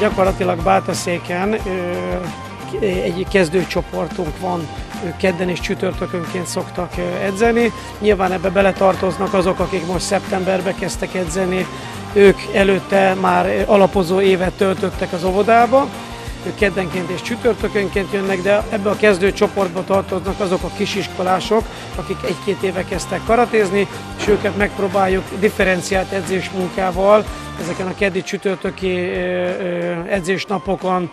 gyakorlatilag Bátaszéken egy kezdőcsoportunk van, ők kedden és csütörtökönként szoktak edzeni. Nyilván ebbe beletartoznak azok, akik most szeptemberbe kezdtek edzeni, ők előtte már alapozó évet töltöttek az óvodába, ők keddenként és csütörtökönként jönnek, de ebbe a kezdő csoportba tartoznak azok a kisiskolások, akik egy-két éve kezdtek karatézni, őket megpróbáljuk differenciált edzésmunkával ezeken a keddi csütörtöki edzésnapokon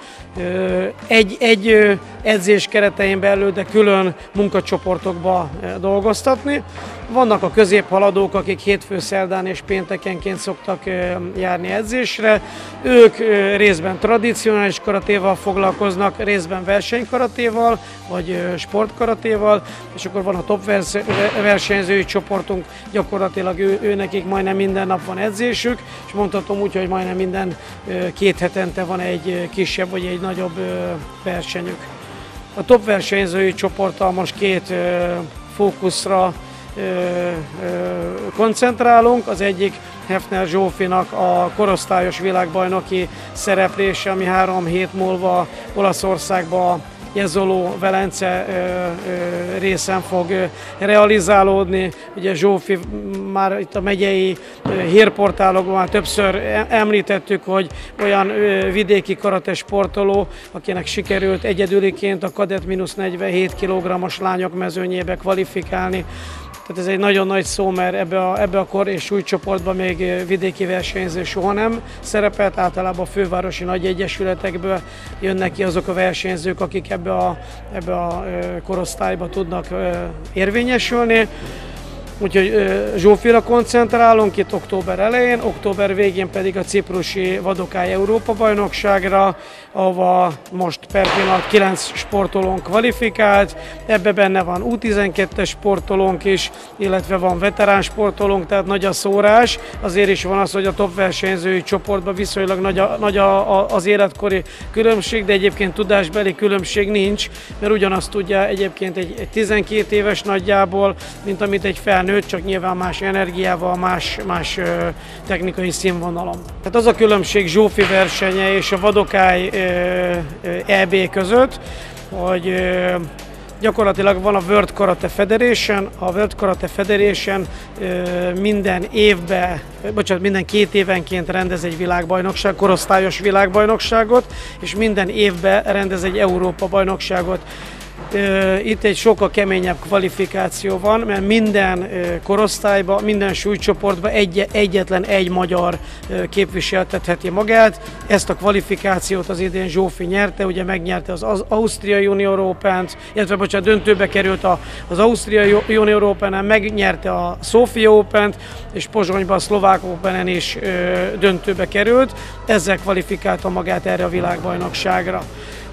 egy, egy edzés keretein belül, de külön munkacsoportokba dolgoztatni. Vannak a középhaladók, akik hétfő, szerdán és péntekenként szoktak járni edzésre. Ők részben tradicionális karatéval foglalkoznak, részben versenykaratéval, vagy sportkaratéval, és akkor van a top versenyzői csoportunk, gyakorlatilag ő, ő nekik majdnem minden nap van edzésük, és mondhatom úgy, hogy majdnem minden két hetente van egy kisebb vagy egy nagyobb versenyük. A top versenyzői csoporttal most két fókuszra koncentrálunk. Az egyik Hefner Zsófinak a korosztályos világbajnoki szereplése, ami három hét múlva Olaszországba Jezoló Velence részen fog realizálódni. Ugye Zsófi már itt a megyei hírportálokban már többször e-, említettük, hogy olyan vidéki karate sportoló, akinek sikerült egyedüliként a kadet mínusz 47 kg-os lányok mezőnyébe kvalifikálni. Tehát ez egy nagyon nagy szó, mert ebbe a, ebbe a kor és súlycsoportban még vidéki versenyző soha nem szerepelt. Általában a fővárosi nagy egyesületekből jönnek ki azok a versenyzők, akik ebbe a, ebbe a korosztályba tudnak érvényesülni. Úgyhogy Zsófira koncentrálunk itt október elején, október végén pedig a ciprusi Vadokály Európa bajnokságra, ahova most per pillanat 9 sportolónk kvalifikált, ebbe benne van U12-es sportolónk is, illetve van veterán sportolónk, tehát nagy a szórás. Azért is van az, hogy a top versenyzői csoportban viszonylag nagy, a, nagy a, a, az életkori különbség, de egyébként tudásbeli különbség nincs, mert ugyanazt tudja egyébként egy, egy 12 éves nagyjából, mint amit egy fel nőtt, csak nyilván más energiával, más, más technikai színvonalon. Tehát az a különbség Zsófi versenye és a Vadokály EB között, hogy gyakorlatilag van a World Karate Federation, a World Karate Federation minden évben, bocsánat, minden két évenként rendez egy világbajnokság, korosztályos világbajnokságot, és minden évben rendez egy Európa bajnokságot. Itt egy sokkal keményebb kvalifikáció van, mert minden korosztályban, minden súlycsoportban egy, egyetlen egy magyar képviseltetheti magát. Ezt a kvalifikációt az idén Zsófi nyerte, ugye megnyerte az, az Ausztria Junior Open-t, illetve bocsánat, döntőbe került a, az Ausztria Junior Open-en, megnyerte a Sofia Open-t, és Pozsonyban a Szlovák Open-en is döntőbe került. Ezzel kvalifikálta magát erre a világbajnokságra.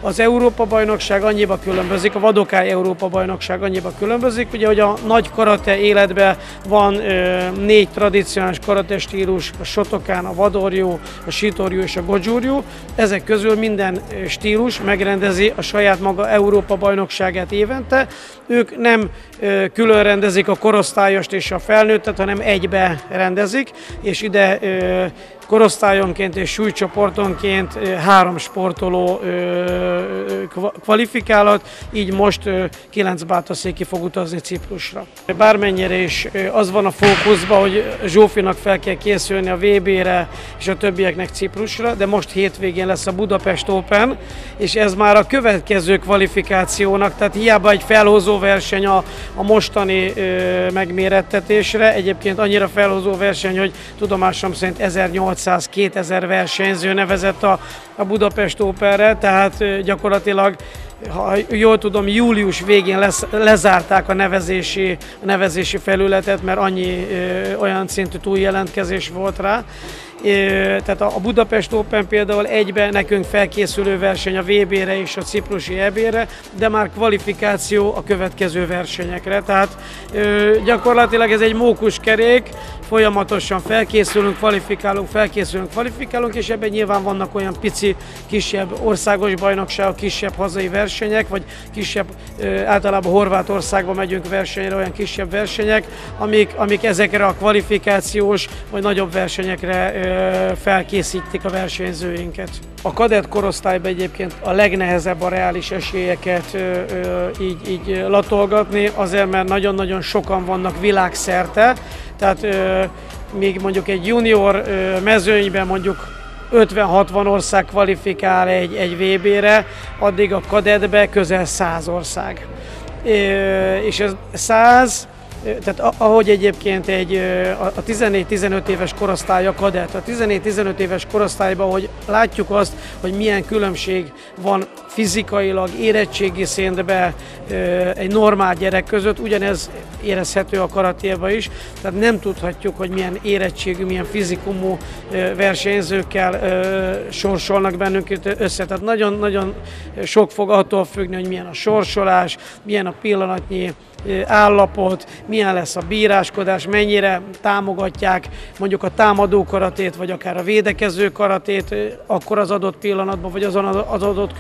Az Európa-bajnokság annyiba különbözik, a Vadokály Európa-bajnokság annyiba különbözik, ugye, hogy a nagy karate életben van ö, négy tradicionális karate stílus, a Sotokán, a Vadorjú, a Sitorjú és a Godzsurjú. Ezek közül minden stílus megrendezi a saját maga Európa-bajnokságát évente. Ők nem ö, külön rendezik a korosztályost és a felnőttet, hanem egybe rendezik, és ide ö, korosztályonként és súlycsoportonként három sportoló kvalifikálat, így most kilenc bátaszéki fog utazni Ciprusra. Bármennyire is az van a fókuszban, hogy Zsófinak fel kell készülni a VB-re és a többieknek Ciprusra, de most hétvégén lesz a Budapest Open, és ez már a következő kvalifikációnak, tehát hiába egy felhozó verseny a, a mostani megmérettetésre, egyébként annyira felhozó verseny, hogy tudomásom szerint 1800-2000 versenyző nevezett a, a Budapest Operre, tehát gyakorlatilag ha jól tudom, július végén lesz, lezárták a nevezési, a nevezési felületet, mert annyi ö, olyan szintű túljelentkezés volt rá, tehát a Budapest Open például egyben nekünk felkészülő verseny a VB-re és a Ciprusi EB-re, de már kvalifikáció a következő versenyekre. Tehát gyakorlatilag ez egy mókus kerék, folyamatosan felkészülünk, kvalifikálunk, felkészülünk, kvalifikálunk, és ebben nyilván vannak olyan pici, kisebb országos bajnokságok, kisebb hazai versenyek, vagy kisebb, általában Horvátországba megyünk versenyre, olyan kisebb versenyek, amik, amik ezekre a kvalifikációs vagy nagyobb versenyekre felkészítik a versenyzőinket. A kadett korosztályban egyébként a legnehezebb a reális esélyeket így, így latolgatni, azért mert nagyon-nagyon sokan vannak világszerte, tehát még mondjuk egy junior mezőnyben mondjuk 50-60 ország kvalifikál egy, egy VB-re, addig a kadetbe közel 100 ország. És ez 100 tehát ahogy egyébként egy, a 14-15 éves korosztály a kadett, a 14-15 éves korosztályban, hogy látjuk azt, hogy milyen különbség van fizikailag, érettségi szintben egy normál gyerek között, ugyanez érezhető a karatéba is, tehát nem tudhatjuk, hogy milyen érettségű, milyen fizikumú versenyzőkkel sorsolnak bennünket össze. Tehát nagyon-nagyon sok fog attól függni, hogy milyen a sorsolás, milyen a pillanatnyi állapot, milyen lesz a bíráskodás, mennyire támogatják mondjuk a támadó karatét, vagy akár a védekező karatét, akkor az adott pillanatban, vagy azon az adott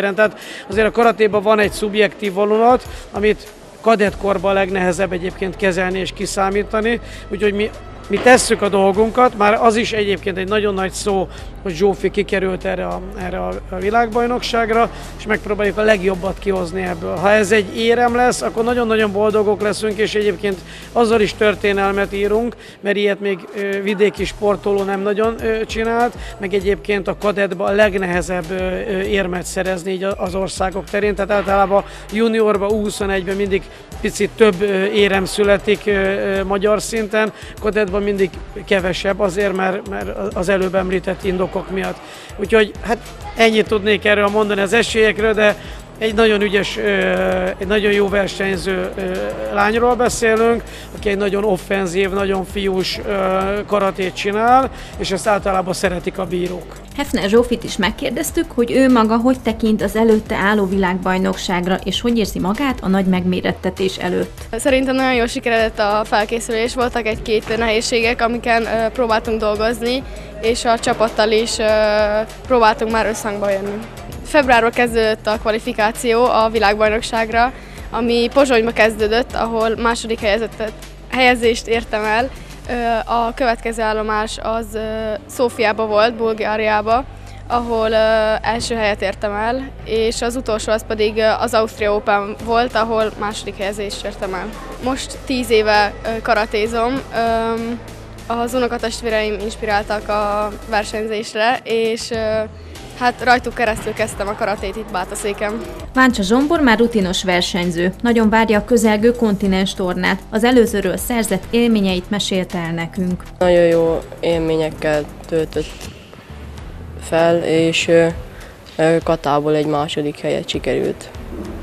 küzdőtéren. Tehát azért a karatéban van egy szubjektív vonulat, amit kadettkorban a legnehezebb egyébként kezelni és kiszámítani, úgyhogy mi mi tesszük a dolgunkat, már az is egyébként egy nagyon nagy szó, hogy Zsófi kikerült erre a, erre a világbajnokságra, és megpróbáljuk a legjobbat kihozni ebből. Ha ez egy érem lesz, akkor nagyon-nagyon boldogok leszünk, és egyébként azzal is történelmet írunk, mert ilyet még vidéki sportoló nem nagyon csinált, meg egyébként a kadetban a legnehezebb érmet szerezni így az országok terén, tehát általában juniorban, U21-ben mindig picit több érem születik magyar szinten, kadetban mindig kevesebb, azért mert, mert az előbb említett indokok miatt. Úgyhogy hát ennyit tudnék erről mondani az esélyekről, de egy nagyon ügyes, egy nagyon jó versenyző lányról beszélünk, aki egy nagyon offenzív, nagyon fiús karatét csinál, és ezt általában szeretik a bírók. Hefner Zsófit is megkérdeztük, hogy ő maga hogy tekint az előtte álló világbajnokságra, és hogy érzi magát a nagy megmérettetés előtt. Szerintem nagyon jól sikeredett a felkészülés, voltak egy-két nehézségek, amiken próbáltunk dolgozni, és a csapattal is próbáltunk már összhangba jönni. Februárban kezdődött a kvalifikáció a világbajnokságra, ami Pozsonyba kezdődött, ahol második helyezettet, helyezést értem el. A következő állomás az Szófiába volt, Bulgáriába, ahol első helyet értem el, és az utolsó az pedig az Austria Open volt, ahol második helyezést értem el. Most tíz éve karatézom, az unokatestvéreim inspiráltak a versenyzésre, és Hát rajtuk keresztül kezdtem a karatét itt Bátaszéken. Váncsa Zsombor már rutinos versenyző. Nagyon várja a közelgő kontinens tornát. Az előzőről szerzett élményeit mesélte el nekünk. Nagyon jó élményekkel töltött fel, és Katából egy második helyet sikerült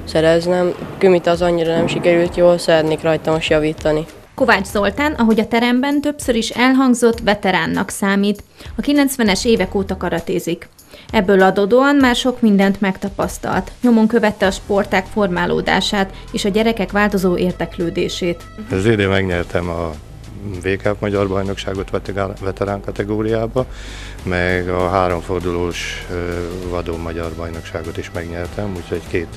szereznem. Kümit az annyira nem sikerült jól, szeretnék rajta most javítani. Kovács Zoltán, ahogy a teremben többször is elhangzott, veteránnak számít. A 90-es évek óta karatézik. Ebből adódóan már sok mindent megtapasztalt. Nyomon követte a sporták formálódását és a gyerekek változó érteklődését. Ez idén megnyertem a VK Magyar Bajnokságot veterán kategóriába, meg a háromfordulós vadó Magyar Bajnokságot is megnyertem, úgyhogy két,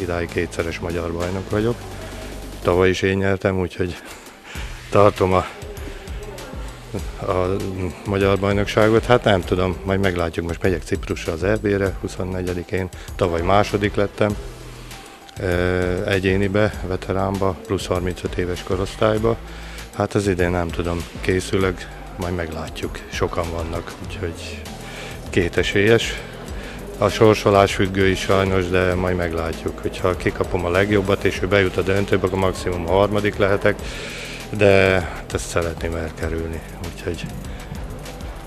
idáig kétszeres magyar bajnok vagyok. Tavaly is én nyertem, úgyhogy tartom a a magyar bajnokságot, hát nem tudom, majd meglátjuk, most megyek Ciprusra az EB-re 24-én, tavaly második lettem, egyénibe, veteránba, plusz 35 éves korosztályba. Hát az idén nem tudom, készülök, majd meglátjuk. Sokan vannak, úgyhogy két esélyes. A sorsolás függő is sajnos, de majd meglátjuk. Hogyha kikapom a legjobbat, és ő bejut a döntőbe, akkor maximum a harmadik lehetek de ezt szeretném elkerülni, úgyhogy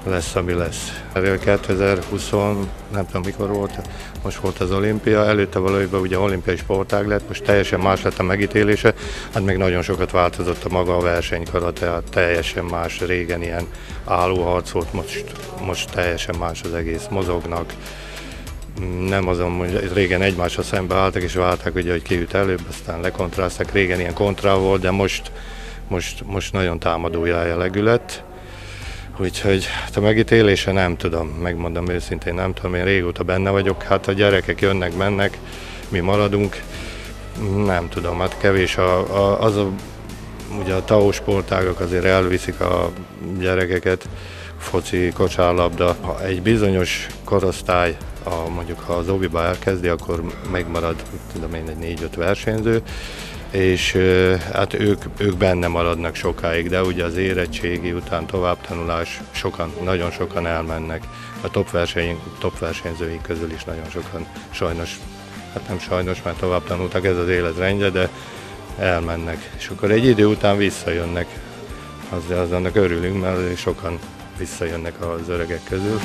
lesz, ami lesz. 2020, nem tudom mikor volt, most volt az olimpia, előtte valójában ugye olimpiai sportág lett, most teljesen más lett a megítélése, hát még nagyon sokat változott a maga a versenykara, tehát teljesen más, régen ilyen állóharc volt, most, most teljesen más az egész, mozognak, nem azon, hogy régen egymásra szembe álltak és válták, ugye, hogy ki jut előbb, aztán lekontráztak, régen ilyen kontra volt, de most most, most nagyon támadó jellegű lett. Úgyhogy hát a megítélése nem tudom, megmondom őszintén, nem tudom, én régóta benne vagyok, hát a gyerekek jönnek, mennek, mi maradunk, nem tudom, hát kevés a, a, az a, ugye a TAO sportágak azért elviszik a gyerekeket, foci, kosárlabda. Ha egy bizonyos korosztály, a, mondjuk ha az obiba elkezdi, akkor megmarad, tudom én, egy négy-öt versenyző, és hát ők, ők benne maradnak sokáig, de ugye az érettségi után továbbtanulás, sokan, nagyon sokan elmennek. A top, verseny, top versenyzőink közül is nagyon sokan sajnos, hát nem sajnos, mert tovább tanultak, ez az életrendje, de elmennek. És akkor egy idő után visszajönnek. Az, az annak örülünk, mert sokan visszajönnek az öregek közül.